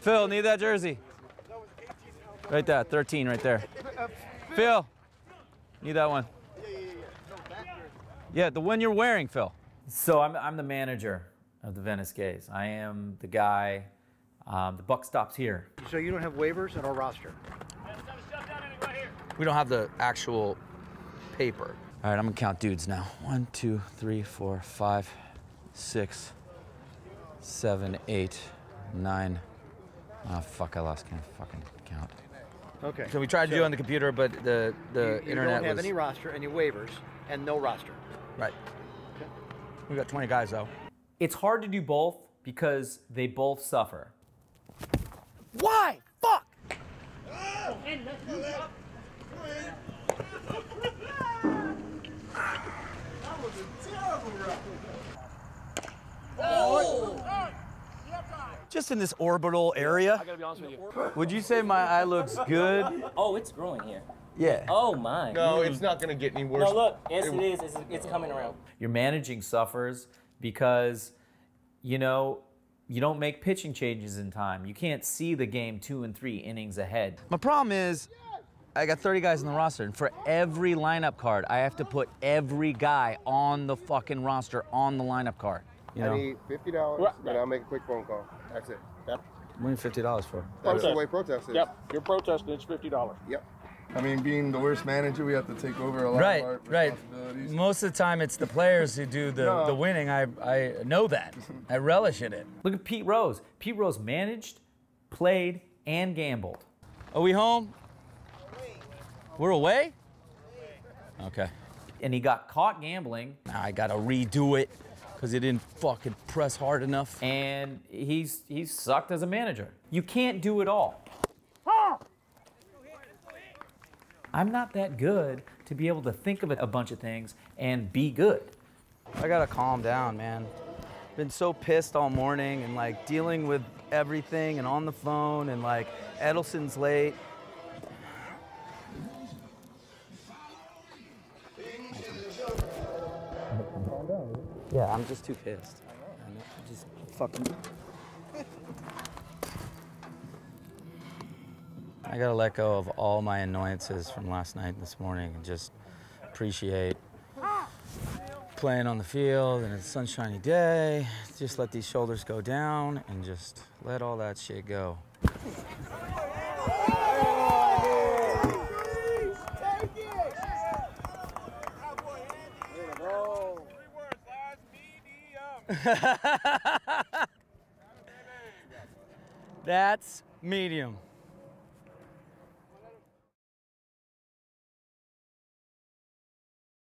Phil, need that jersey. Right there, 13 right there. Phil, need that one. Yeah, the one you're wearing, Phil. So I'm, I'm the manager of the Venice Gays. I am the guy. Um, the buck stops here. So you don't have waivers in our roster? We don't have the actual paper. All right, I'm gonna count dudes now. One, two, three, four, five, six, seven, eight, nine. Oh fuck! I lost count. Fucking count. Okay. So we tried to do it on the computer, but the the you, you internet don't have was any roster, any waivers, and no roster. right. We got 20 guys though. It's hard to do both because they both suffer. Why? Fuck! Just in this orbital area. Would you say my eye looks good? Oh, it's growing here. Yeah. Oh my. No, it's not gonna get any worse. No, look. Yes, it is. It's, it's coming around. Your managing suffers because, you know, you don't make pitching changes in time. You can't see the game two and three innings ahead. My problem is, I got 30 guys in the roster, and for every lineup card, I have to put every guy on the fucking roster on the lineup card. You I need fifty dollars, and I'll make a quick phone call. That's it. Yep. what do you fifty dollars for? That's the way protest is. Yep, you're protesting, it's fifty dollars. Yep. I mean, being the worst manager, we have to take over a lot Right, of our right. responsibilities. Most of the time, it's the players who do the, No. the winning. I, I know that. I relish in it. Look at Pete Rose. Pete Rose managed, played, and gambled. Are we home? We're away? Okay. And he got caught gambling, Now I gotta redo it because he didn't fucking press hard enough. and he's he's sucked as a manager. You can't do it all. I'm not that good to be able to think of a bunch of things and be good. I gotta calm down, man. Been so pissed all morning and like dealing with everything and on the phone and like Edelson's late. Yeah, I'm just too pissed. I'm just fucking. I gotta let go of all my annoyances from last night and this morning and just appreciate playing on the field and it's a sunshiny day. Just let these shoulders go down and just let all that shit go. That's medium.